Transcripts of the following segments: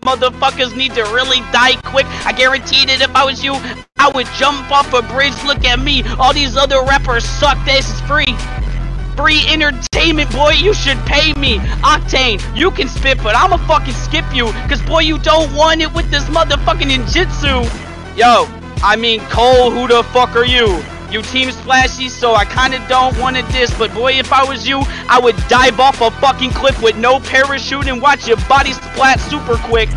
Motherfuckers need to really die quick. I guarantee that if I was you, I would jump off a bridge. Look at me. All these other rappers suck. This is free. Free entertainment, boy. You should pay me. Octane, you can spit, but I'ma fucking skip you. Cause, boy, you don't want it with this motherfucking ninjutsu. Yo, I mean, Cole, who the fuck are you? You team's flashy, so I kinda don't wanna diss, but boy, if I was you, I would dive off a fucking cliff with no parachute and watch your body splat super quick.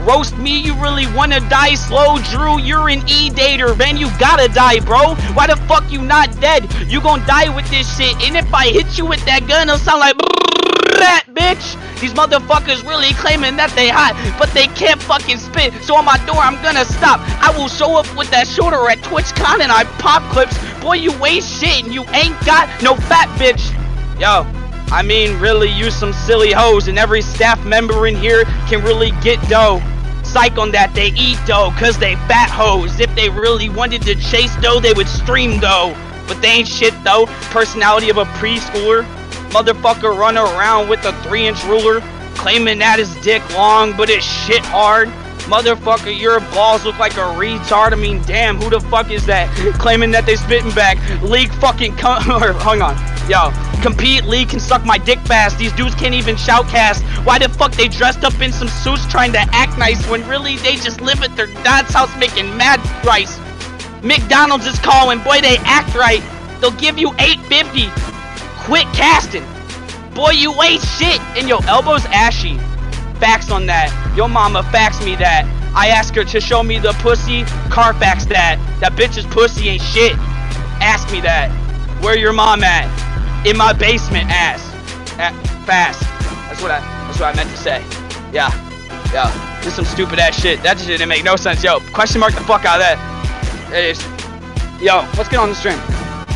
Roast me, you really wanna die slow? Drew, you're an E-dater, man, you gotta die, bro. Why the fuck you not dead? You gon' die with this shit, and if I hit you with that gun, it'll sound like that, bitch. These motherfuckers really claiming that they hot, but they can't fucking spit. So on my door, I'm gonna stop. I will show up with that shoulder at TwitchCon and I pop clips. Boy, you waste shit and you ain't got no fat bitch. Yo, I mean, really, you some silly hoes, and every staff member in here can really get dough. Psych on that, they eat dough, cause they fat hoes. If they really wanted to chase dough, they would stream dough. But they ain't shit though. Personality of a preschooler. Motherfucker run around with a 3 inch ruler, claiming that his dick long, but it's shit hard. Motherfucker, your balls look like a retard. I mean, damn, who the fuck is that? Claiming that they spitting back. League fucking come or hang on. Yo, compete league can suck my dick fast. These dudes can't even shoutcast. Why the fuck they dressed up in some suits trying to act nice when really they just live at their dad's house making mad rice? McDonald's is calling, boy, they act right. They'll give you 850. Quit casting. Boy, you ain't shit, and your elbow's ashy. Facts on that. Your mama faxed me that. I asked her to show me the pussy. Carfax that. That bitch's pussy ain't shit. Ask me that. Where your mom at? In my basement, ass. At, fast. That's what I. That's what I meant to say. Yeah. Yeah. This some stupid ass shit. That just didn't make no sense. Yo, question mark the fuck out of that. It is. Yo, let's get on the stream.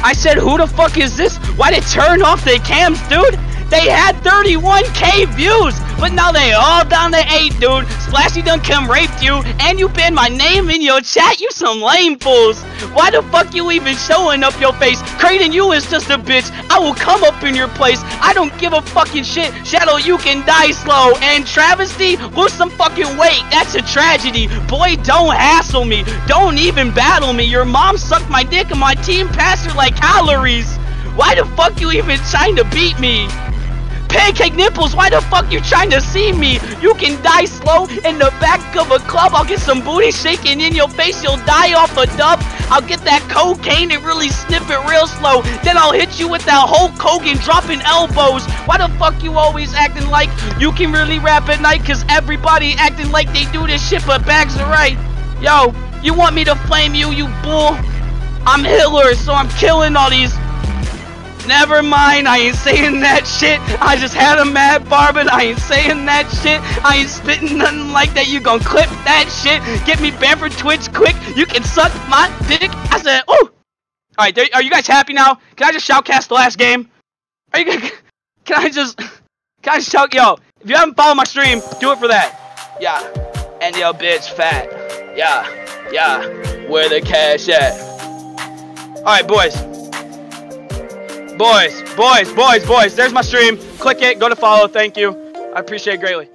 I said, who the fuck is this? Why they turn off the cams, dude? They had 31k views, but now they all down to 8, dude. Splashy done come raped you, and you banned my name in your chat. You some lame fools. Why the fuck you even showing up your face? Creighton, you is just a bitch. I will come up in your place. I don't give a fucking shit. Shadow, you can die slow. And Travesty, lose some fucking weight. That's a tragedy. Boy, don't hassle me. Don't even battle me. Your mom sucked my dick and my team passed her like calories. Why the fuck you even trying to beat me? Pancake nipples, why the fuck you trying to see me? You can die slow in the back of a club. I'll get some booty shaking in your face. You'll die off a dub. I'll get that cocaine and really sniff it real slow. Then I'll hit you with that Hulk Hogan dropping elbows. Why the fuck you always acting like you can really rap at night? Cause everybody acting like they do this shit, but bags are right. Yo, you want me to flame you, you bull? I'm Hitler, so I'm killing all these Never mind, I ain't saying that shit. I just had a mad bar, but I ain't saying that shit. I ain't spitting nothing like that. You gon' clip that shit. Get me banned for Twitch quick. You can suck my dick. I said, ooh. Alright, are you guys happy now? Can I just shoutcast the last game? Are you Can I just... Can I just shout... Yo, if you haven't followed my stream, do it for that. Yeah. And yo, bitch, fat. Yeah. Yeah. Where the cash at? Alright, boys. Boys, boys, boys, boys, there's my stream. Click it, go to follow. Thank you. I appreciate greatly.